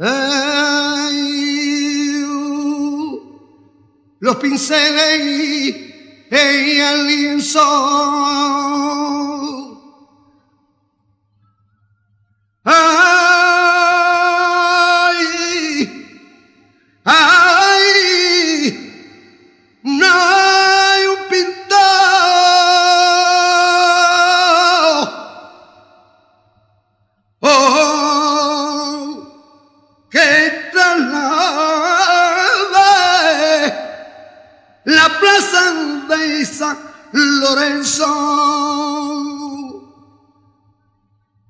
Ay, los pinceles y el lienzo.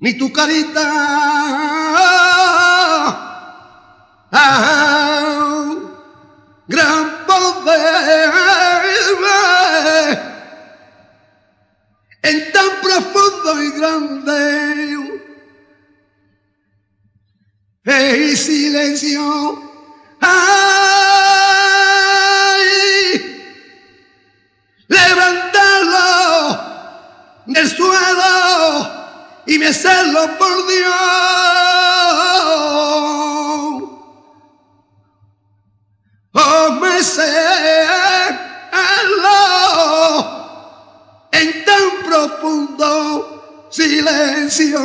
Ni tu carita. Ah, gran poder en tan profundo y grande el silencio. Ay, y me celo por Dios. Oh, me celo en tan profundo silencio.